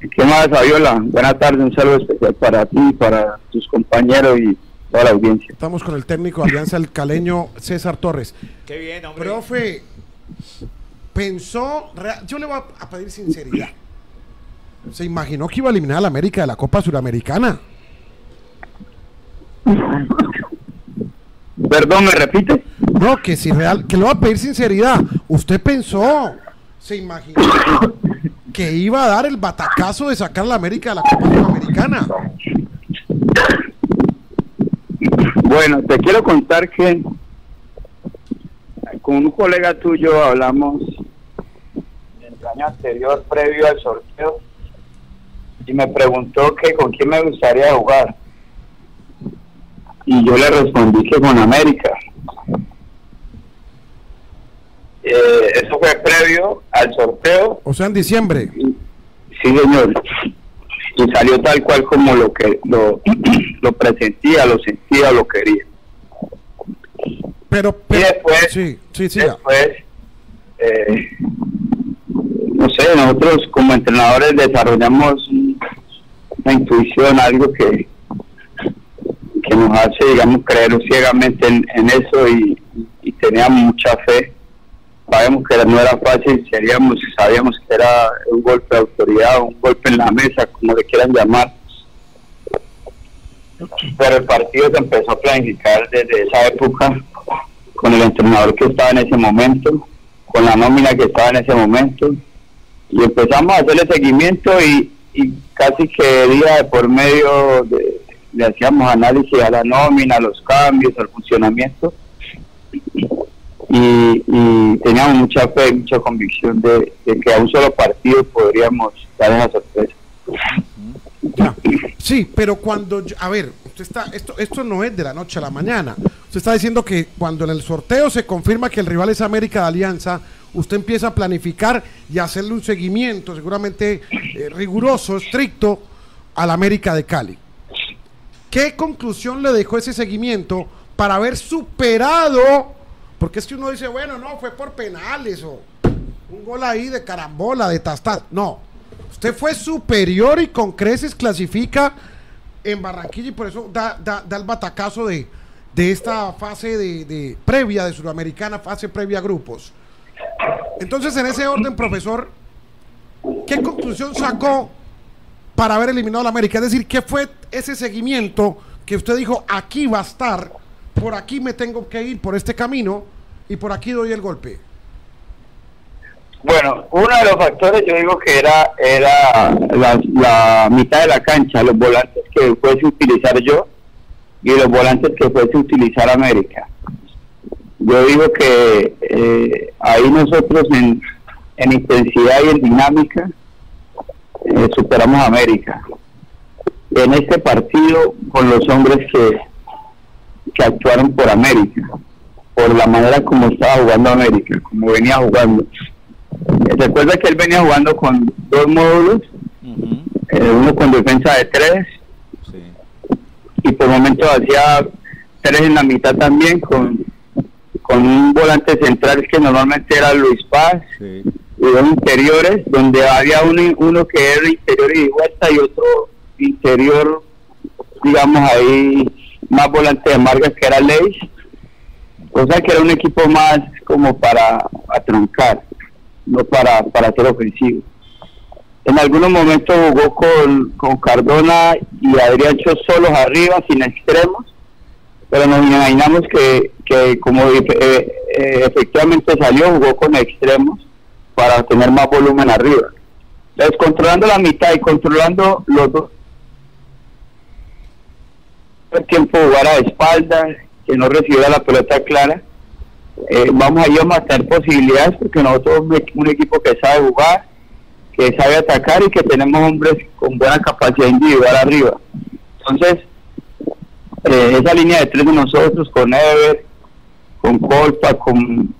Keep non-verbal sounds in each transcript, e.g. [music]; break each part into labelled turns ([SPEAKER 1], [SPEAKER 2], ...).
[SPEAKER 1] ¿Qué más, Fabiola? Buenas tardes, un saludo especial para ti, para tus compañeros y toda la audiencia.
[SPEAKER 2] Estamos con el técnico de Alianza El Caleño, César Torres.
[SPEAKER 3] Qué bien, hombre.
[SPEAKER 2] Profe, pensó, yo le voy a pedir sinceridad. ¿Se imaginó que iba a eliminar a la América de la Copa Suramericana?
[SPEAKER 1] Perdón, ¿me repite?
[SPEAKER 2] No, que si real, que le voy a pedir sinceridad. Usted pensó, se imaginó [coughs] que iba a dar el batacazo de sacar a la América de la Copa Suramericana.
[SPEAKER 1] Bueno, te quiero contar que con un colega tuyo hablamos el año anterior, previo al sorteo, y me preguntó que con quién me gustaría jugar. Y yo le respondí que con América. Eh, eso fue previo al sorteo
[SPEAKER 2] O sea, en diciembre.
[SPEAKER 1] Sí, señor. Y salió tal cual como lo que lo, [clears throat] lo presentía, lo sentía, lo quería.
[SPEAKER 2] Pero,
[SPEAKER 1] Y
[SPEAKER 2] pero
[SPEAKER 1] después,
[SPEAKER 2] sí, sí, sí.
[SPEAKER 1] después eh, no sé, nosotros como entrenadores desarrollamos una intuición, algo que, que nos hace, digamos, creer ciegamente en, en eso y, y teníamos mucha fe. Sabemos que no era fácil, seríamos, sabíamos que era un golpe de autoridad, un golpe en la mesa, como le quieran llamar. Pero el partido se empezó a planificar desde esa época con el entrenador que estaba en ese momento, con la nómina que estaba en ese momento, y empezamos a hacerle seguimiento y, y casi que día de por medio de- le hacíamos análisis a la nómina, a los cambios, al funcionamiento, y, y teníamos mucha fe, mucha convicción de, que a un solo partido podríamos dar esa sorpresa.
[SPEAKER 2] Ya. Sí, pero cuando, a ver, usted está, esto, esto no es de la noche a la mañana. Usted está diciendo que cuando en el sorteo se confirma que el rival es América de Alianza, usted empieza a planificar y a hacerle un seguimiento, seguramente eh, riguroso, estricto, al América de Cali. ¿Qué conclusión le dejó ese seguimiento para haber superado? Porque es que uno dice, bueno, no, fue por penales o un gol ahí de carambola, de tastar. No, usted fue superior y con creces clasifica en Barranquilla y por eso da, da, da el batacazo de, de esta fase de, de previa de Sudamericana, fase previa a grupos. Entonces, en ese orden, profesor, ¿qué conclusión sacó para haber eliminado a la América? Es decir, ¿qué fue ese seguimiento que usted dijo, aquí va a estar, por aquí me tengo que ir, por este camino, y por aquí doy el golpe?
[SPEAKER 1] Bueno, uno de los factores yo digo que era era la, la mitad de la cancha, los volantes que fuese utilizar yo y los volantes que fuese utilizar América. Yo digo que eh, ahí nosotros en, en intensidad y en dinámica eh, superamos a América. En este partido con los hombres que, que actuaron por América, por la manera como estaba jugando América, como venía jugando. Recuerda que él venía jugando con dos módulos, eh, uno con defensa de tres
[SPEAKER 3] sí.
[SPEAKER 1] y por momentos hacía tres en la mitad también con, con un volante central que normalmente era Luis Paz
[SPEAKER 3] Sí.
[SPEAKER 1] y dos interiores donde había uno, uno que era interior y vuelta y otro interior digamos ahí más volante de marcas que era Leis. O sea que era un equipo más como para atrancar no para, para ser ofensivo. En algunos momentos jugó con, con Cardona y Adrián Cho solos arriba sin extremos. Pero nos imaginamos que, que como eh, eh, efectivamente salió jugó con extremos para tener más volumen arriba. Entonces controlando la mitad y controlando los dos el tiempo jugar a espaldas que no recibiera la pelota clara eh, vamos a ir a matar posibilidades porque nosotros somos un equipo que sabe jugar que sabe atacar y que tenemos hombres con buena capacidad individual arriba entonces eh, esa línea de tres de nosotros con Ever con Colpa, con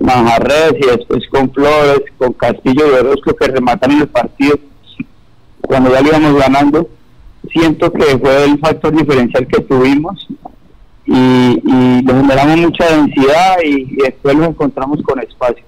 [SPEAKER 1] Manjarres y después con Flores, con Castillo y Orozco que remataron el partido cuando ya lo íbamos ganando. Siento que fue el factor diferencial que tuvimos y, y generamos mucha densidad y, y después nos encontramos con espacios.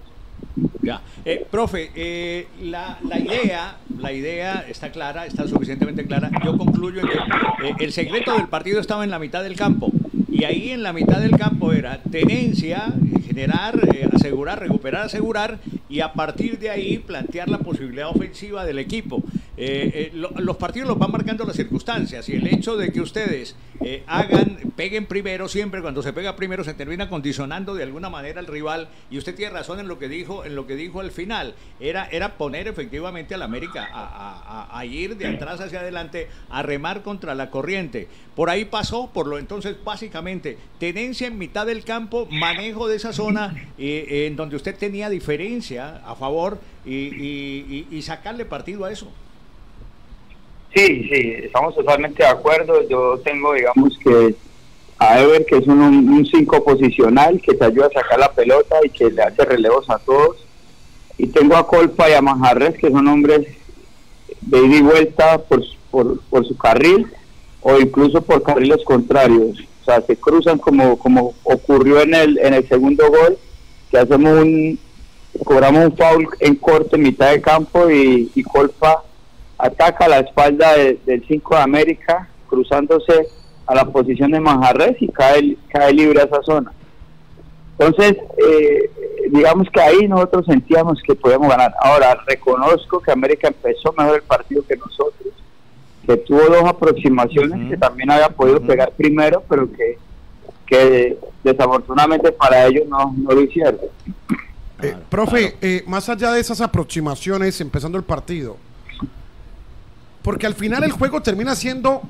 [SPEAKER 3] Ya. Eh, profe, eh, la, la, idea, la idea está clara, está suficientemente clara. Yo concluyo en que eh, el secreto del partido estaba en la mitad del campo. Y ahí en la mitad del campo era tenencia, generar, eh, asegurar, recuperar, asegurar y a partir de ahí plantear la posibilidad ofensiva del equipo. Eh, eh, lo, los partidos los van marcando las circunstancias y el hecho de que ustedes eh, hagan, peguen primero, siempre cuando se pega primero se termina condicionando de alguna manera al rival y usted tiene razón en lo que dijo, en lo que dijo al final, era, era poner efectivamente al América a, a, a ir de atrás hacia adelante, a remar contra la corriente. Por ahí pasó, por lo entonces básicamente tenencia en mitad del campo, manejo de esa zona eh, en donde usted tenía diferencia a favor y, y, y, y sacarle partido a eso.
[SPEAKER 1] Sí, sí, estamos totalmente de acuerdo. Yo tengo, digamos, que a Ever, que es un, un cinco posicional, que te ayuda a sacar la pelota y que le hace relevos a todos. Y tengo a Colpa y a Manjarres, que son hombres de ida y vuelta por, por, por su carril o incluso por carriles contrarios. O sea, se cruzan como, como ocurrió en el, en el segundo gol, que hacemos un, cobramos un foul en corto en mitad de campo y, y Colpa ataca a la espalda de, del 5 de América, cruzándose a la posición de Manjarres y cae, cae libre a esa zona. Entonces, eh, digamos que ahí nosotros sentíamos que podíamos ganar. Ahora, reconozco que América empezó mejor el partido que nosotros, que tuvo dos aproximaciones uh -huh. que también había podido uh -huh. pegar primero, pero que, que desafortunadamente para ellos no, no lo hicieron.
[SPEAKER 2] Eh, profe, eh, más allá de esas aproximaciones, empezando el partido, porque al final el juego termina siendo,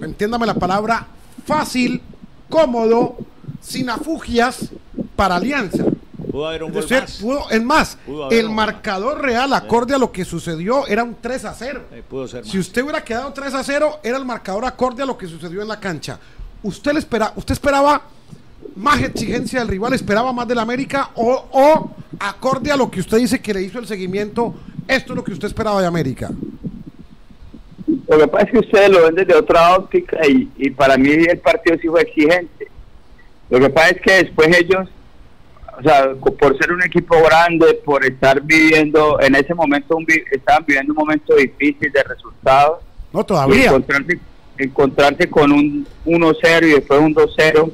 [SPEAKER 2] entiéndame la palabra, fácil, cómodo, sin afugias para Alianza.
[SPEAKER 3] Pudo haber un
[SPEAKER 2] decir, más. Pudo, es más, el marcador real, acorde a lo que sucedió, era un 3 a 0.
[SPEAKER 3] Eh, pudo ser
[SPEAKER 2] si usted hubiera quedado 3 a 0, era el marcador acorde a lo que sucedió en la cancha. ¿Usted, le espera, usted esperaba más exigencia del rival, esperaba más del América o, o acorde a lo que usted dice que le hizo el seguimiento, esto es lo que usted esperaba de América?
[SPEAKER 1] Lo que pasa es que ustedes lo ven desde otra óptica y, y, para mí el partido sí fue exigente. Lo que pasa es que después ellos, o sea, por ser un equipo grande, por estar viviendo, en ese momento un, estaban viviendo un momento difícil de resultados.
[SPEAKER 2] No, todavía.
[SPEAKER 1] Encontrarse, encontrarse con un 1-0 y después un 2-0,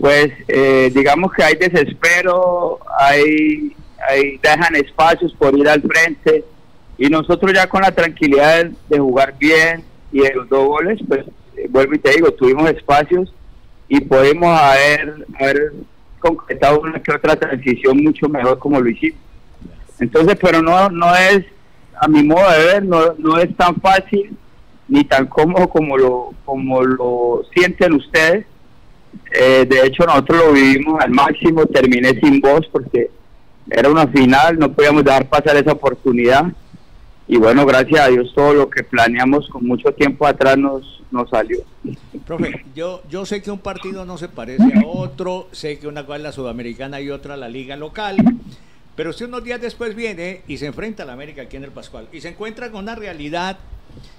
[SPEAKER 1] pues eh, digamos que hay desespero, hay, hay dejan espacios por ir al frente y nosotros ya con la tranquilidad de, jugar bien y de los dos goles, pues eh, vuelvo y te digo, tuvimos espacios y podemos haber, haber concretado una que otra transición mucho mejor como lo hicimos. Entonces, pero no, no es, a mi modo de ver, no, no es tan fácil ni tan cómodo como lo, como lo sienten ustedes. Eh, de hecho, nosotros lo vivimos al máximo, terminé sin voz porque era una final, no podíamos dejar pasar esa oportunidad y bueno, gracias a Dios todo lo que planeamos con mucho tiempo atrás nos, nos salió.
[SPEAKER 3] Profe, yo, yo sé que un partido no se parece a otro, sé que una cosa es la sudamericana y otra la liga local, pero si unos días después viene y se enfrenta a la América aquí en el Pascual y se encuentra con una realidad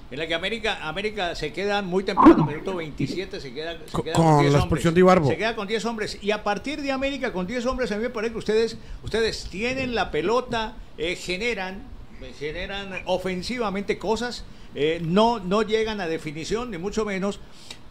[SPEAKER 3] en la que América, América se queda muy temprano, minuto 27, se queda, se queda
[SPEAKER 2] con, con 10 la expulsión de Ibarbo.
[SPEAKER 3] Se queda con 10 hombres. Y a partir de América, con 10 hombres, a mí me parece que ustedes, ustedes tienen la pelota, eh, generan, generan ofensivamente cosas, eh, no, no llegan a definición, ni mucho menos,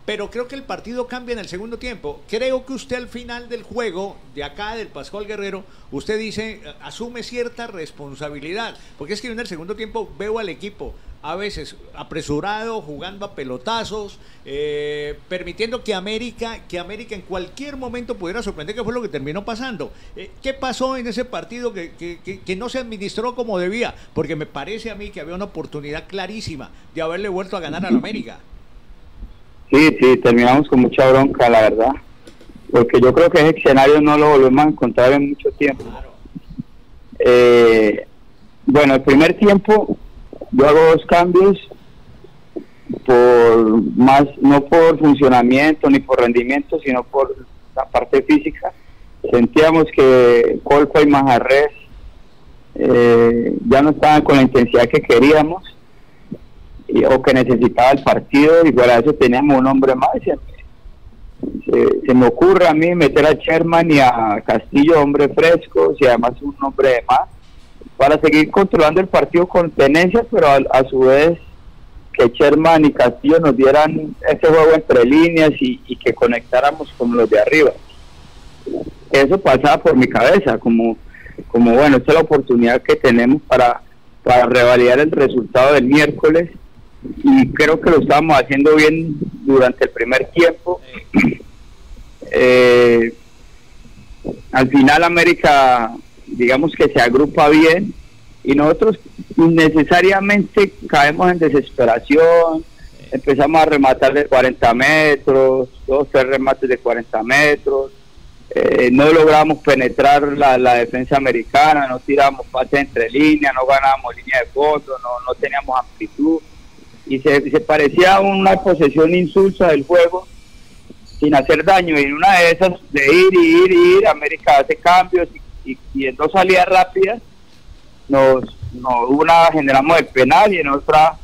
[SPEAKER 3] pero creo que el partido cambia en el segundo tiempo. Creo que usted al final del juego, de acá del Pascual Guerrero, usted dice, asume cierta responsabilidad, porque es que en el segundo tiempo veo al equipo a veces apresurado, jugando a pelotazos, eh, permitiendo que América, que América en cualquier momento pudiera sorprender, que fue lo que terminó pasando. Eh, ¿Qué pasó en ese partido que, que, que, que, no se administró como debía? Porque me parece a mí que había una oportunidad clarísima de haberle vuelto a ganar a la América.
[SPEAKER 1] Sí, sí, terminamos con mucha bronca, la verdad. Porque yo creo que ese escenario no lo volvemos a encontrar en mucho tiempo. Claro. Eh, bueno, el primer tiempo yo hago dos cambios por más no por funcionamiento ni por rendimiento sino por la parte física. Sentíamos que Colfa y Majarres eh, ya no estaban con la intensidad que queríamos o que necesitaba el partido y para eso teníamos un hombre más se, se, me ocurre a mí meter a Sherman y a Castillo hombre frescos y además un hombre de más para seguir controlando el partido con tenencia, pero a, su vez que Sherman y Castillo nos dieran ese juego entre líneas y, que conectáramos con los de arriba. Eso pasaba por mi cabeza, como, como bueno, esta es la oportunidad que tenemos para, para revalidar el resultado del miércoles y creo que lo estábamos haciendo bien durante el primer tiempo. Eh, al final América, digamos que se agrupa bien y nosotros necesariamente caemos en desesperación, empezamos a rematar de 40 metros, dos, tres remates de 40 metros, eh, no logramos penetrar la, defensa americana, no tiramos pases entre líneas, no ganábamos línea de fondo, no, no teníamos amplitud y se, parecía a una posesión insulsa del juego sin hacer daño y en una de esas de ir y ir y ir América hace cambios y, y, en dos salidas rápidas nos, una generamos el penal y en otra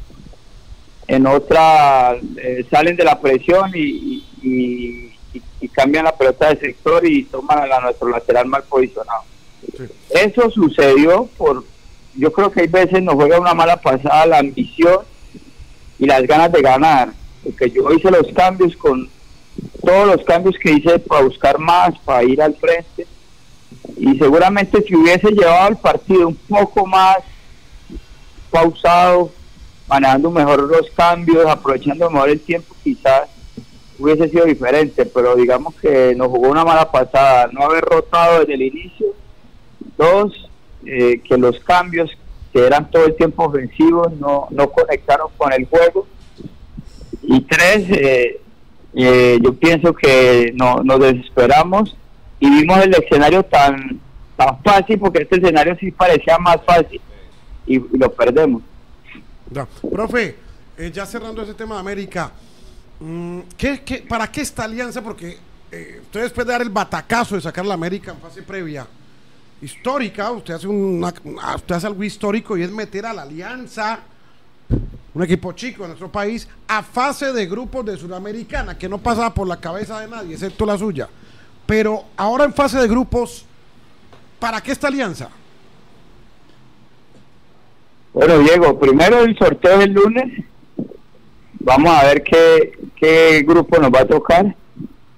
[SPEAKER 1] en otra eh, salen de la presión y, y, cambian la pelota de sector y toman a nuestro lateral mal posicionado. Eso sucedió por yo creo que hay veces nos juega una mala pasada la ambición y las ganas de ganar, porque yo hice los cambios con todos los cambios que hice para buscar más, para ir al frente, y seguramente si hubiese llevado el partido un poco más pausado, manejando mejor los cambios, aprovechando mejor el tiempo, quizás hubiese sido diferente, pero digamos que nos jugó una mala pasada, no haber rotado desde el inicio, dos, eh, que los cambios que eran todo el tiempo ofensivos, no, no conectaron con el juego. Y tres, eh, eh, yo pienso que no, nos desesperamos y vimos el escenario tan, tan fácil, porque este escenario sí parecía más fácil y, lo perdemos.
[SPEAKER 2] Profe, eh, ya cerrando ese tema de América, mm, ¿qué, qué, para qué esta alianza? Porque usted después de dar el batacazo de sacar la América en fase previa, histórica, usted hace, una, usted hace algo histórico y es meter a la Alianza, un equipo chico en nuestro país, a fase de grupos de Sudamericana, que no pasaba por la cabeza de nadie, excepto la suya. Pero ahora en fase de grupos, ¿para qué esta alianza?
[SPEAKER 1] Bueno, Diego, primero el sorteo del lunes. Vamos a ver qué, qué grupo nos va a tocar.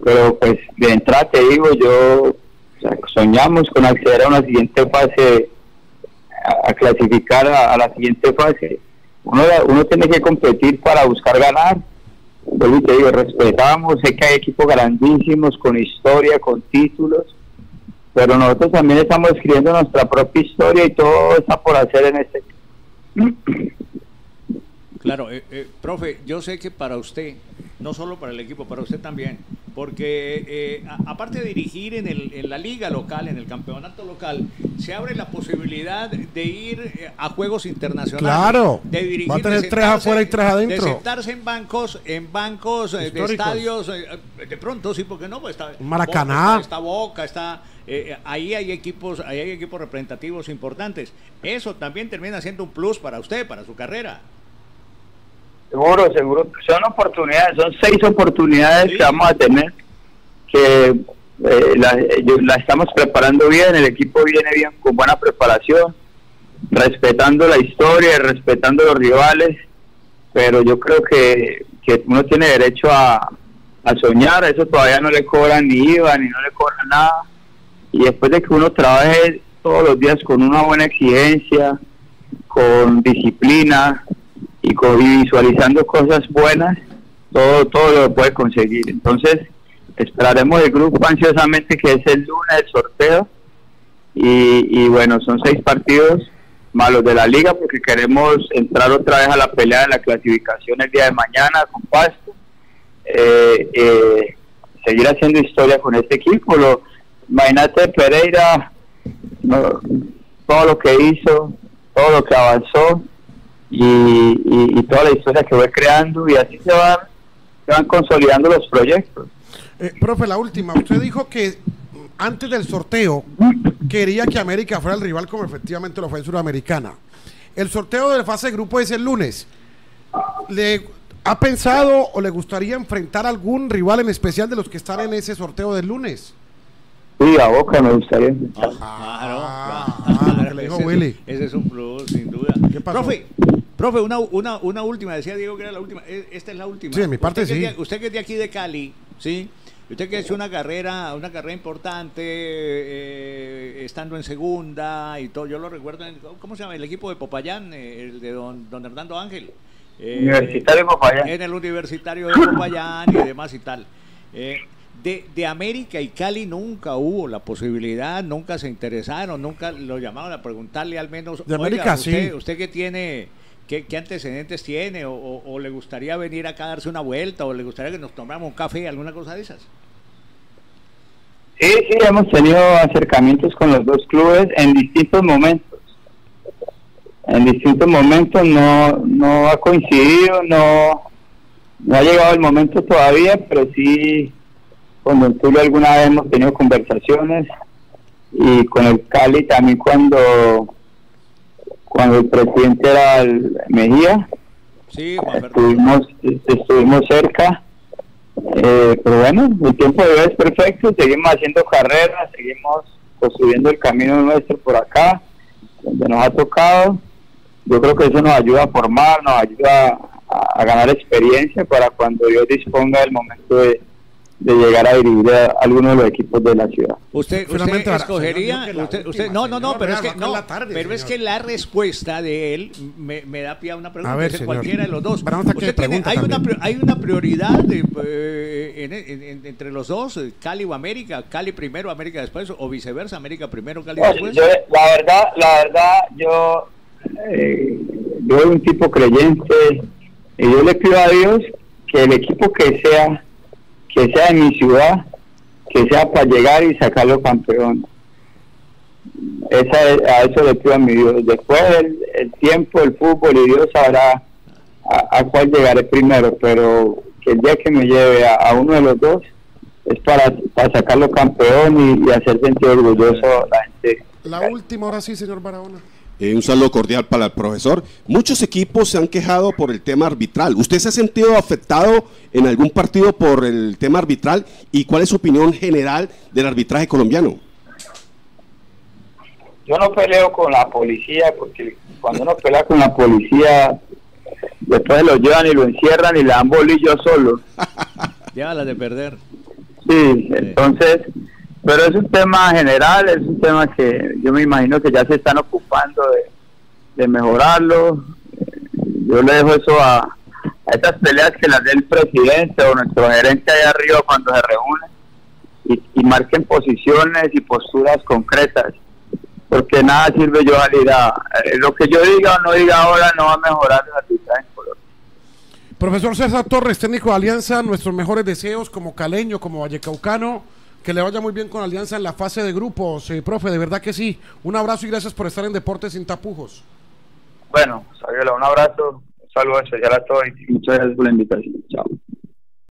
[SPEAKER 1] Pero pues de entrada te digo, yo soñamos con acceder a una siguiente fase, a, clasificar a, la siguiente fase. Uno, uno tiene que competir para buscar ganar. Yo te respetamos, sé que hay equipos grandísimos con historia, con títulos, pero nosotros también estamos escribiendo nuestra propia historia y todo está por hacer en este.
[SPEAKER 3] Claro, eh, eh, profe, yo sé que para usted, no solo para el equipo, para usted también, porque eh, aparte de dirigir en, el, en, la liga local, en el campeonato local, se abre la posibilidad de ir eh, a juegos internacionales.
[SPEAKER 2] Claro.
[SPEAKER 3] De dirigir,
[SPEAKER 2] Va a tener tres afuera y tres adentro.
[SPEAKER 3] De sentarse en bancos, en bancos eh, de estadios, de pronto sí, porque no, pues está
[SPEAKER 2] Maracaná,
[SPEAKER 3] está, Boca, está ahí hay equipos, ahí hay equipos representativos importantes. Eso también termina siendo un plus para usted, para su carrera.
[SPEAKER 1] Seguro, seguro. Son oportunidades, son seis oportunidades que vamos a tener, que eh, la, estamos preparando bien, el equipo viene bien, con buena preparación, respetando la historia, respetando los rivales, pero yo creo que, que uno tiene derecho a, a soñar, eso todavía no le cobran ni IVA, ni no le cobran nada, y después de que uno trabaje todos los días con una buena exigencia, con disciplina, y, visualizando cosas buenas, todo, todo lo puede conseguir. Entonces, esperaremos el grupo ansiosamente que es el lunes el sorteo. Y, bueno, son seis partidos malos de la liga porque queremos entrar otra vez a la pelea de la clasificación el día de mañana con Pasto. Eh, eh, seguir haciendo historia con este equipo. Lo, imagínate Pereira, todo lo que hizo, todo lo que avanzó y, toda la historia que voy creando y así se van, se van consolidando los proyectos.
[SPEAKER 2] Eh, profe, la última, usted dijo que antes del sorteo quería que América fuera el rival como efectivamente lo fue en Sudamericana. El sorteo de la fase de grupo es el lunes. ¿Le ha pensado o le gustaría enfrentar algún rival en especial de los que están en ese sorteo del lunes?
[SPEAKER 1] Sí, a Boca me gustaría.
[SPEAKER 3] Claro,
[SPEAKER 2] Ah,
[SPEAKER 3] claro.
[SPEAKER 2] le dijo
[SPEAKER 3] Ese es-
[SPEAKER 2] Willy.
[SPEAKER 3] Ese es un plus, sin duda.
[SPEAKER 2] ¿Qué pasó?
[SPEAKER 3] Profe, profe una, una, una última, decía Diego que era la última. E- Esta es la última.
[SPEAKER 2] Sí, de mi parte,
[SPEAKER 3] usted que
[SPEAKER 2] sí.
[SPEAKER 3] es de- usted que es de aquí de Cali, ¿sí? Usted que ha hecho una carrera, una carrera importante, eh, estando en segunda y todo. Yo lo recuerdo, en, ¿cómo se llama? El equipo de Popayán, eh, el de don, don Hernando Ángel. Eh,
[SPEAKER 1] Universitario de Popayán.
[SPEAKER 3] En el Universitario de Popayán y demás y tal. Eh, de, de América y Cali nunca hubo la posibilidad, nunca se interesaron, nunca lo llamaron a preguntarle al menos.
[SPEAKER 2] De América,
[SPEAKER 3] usted,
[SPEAKER 2] sí.
[SPEAKER 3] ¿Usted qué tiene, qué, antecedentes tiene? O le gustaría venir acá a darse una vuelta? ¿O le gustaría que nos tomáramos un café, alguna cosa de esas?
[SPEAKER 1] Sí, sí, hemos tenido acercamientos con los dos clubes en distintos momentos. En distintos momentos no, no ha coincidido, no, no ha llegado el momento todavía, pero sí con Don Tulio alguna vez hemos tenido conversaciones y con el Cali también cuando cuando el presidente era el Mejía,
[SPEAKER 3] Sí,
[SPEAKER 1] estuvimos, estuvimos cerca, eh, pero bueno, el tiempo de hoy es perfecto, seguimos haciendo carreras, seguimos construyendo el camino nuestro por acá, donde nos ha tocado. Yo creo que eso nos ayuda a formar, nos ayuda a, a ganar experiencia para cuando Dios disponga el momento de, de llegar a dirigir a alguno de los equipos de la ciudad.
[SPEAKER 3] Usted, usted escogería, usted, usted- no, no, no, pero es que
[SPEAKER 2] no tarde,
[SPEAKER 3] pero es que la respuesta de él me, me da pie a una pregunta,
[SPEAKER 2] A ver,
[SPEAKER 3] es de
[SPEAKER 2] señor.
[SPEAKER 3] cualquiera de los dos. Usted tiene- hay una
[SPEAKER 2] también.
[SPEAKER 3] hay una prioridad de, eh, en- en- en- entre los dos, Cali o América, Cali primero, América después, o viceversa, América primero, Cali
[SPEAKER 1] No,
[SPEAKER 3] después.
[SPEAKER 1] yo, la verdad, la verdad, yo, eh, yo soy un tipo creyente y yo le pido a Dios que el equipo que sea, que sea de mi ciudad, que sea para llegar y sacarlo campeón. Esa es- a eso le pido a mi Dios. Después el, tiempo, el fútbol y Dios sabrá a, cuál llegaré primero, pero que el día que me lleve a, uno de los dos es para, para campeón y, y hacer sentir orgulloso a la gente.
[SPEAKER 2] La última, ahora sí, señor Barahona.
[SPEAKER 4] Eh, un saludo cordial para el profesor. Muchos equipos se han quejado por el tema arbitral. ¿Usted se ha sentido afectado en algún partido por el tema arbitral? ¿Y cuál es su opinión general del arbitraje colombiano?
[SPEAKER 1] Yo no peleo con la policía porque cuando uno pelea con la policía, después lo llevan y lo encierran y le dan bolillo solo. [laughs]
[SPEAKER 3] Llévalas de perder.
[SPEAKER 1] Sí, entonces, pero es un tema general, es un tema que yo me imagino que ya se están ocupando de, de mejorarlo. Yo le dejo eso a, a estas peleas que las dé el presidente o nuestro gerente allá arriba cuando se reúnen y, y marquen posiciones y posturas concretas. Porque nada sirve yo salir a... eh, lo que yo diga o no diga ahora no va a mejorar el arbitraje en Colombia.
[SPEAKER 2] Profesor César Torres, técnico de Alianza, nuestros mejores deseos como caleño, como vallecaucano, que le vaya muy bien con Alianza en la fase de grupos, eh, profe, de verdad que sí. Un abrazo y gracias por estar en Deportes sin tapujos.
[SPEAKER 1] Bueno, Saviola, un abrazo, un saludo especial a todos y muchas gracias por la invitación. Chao.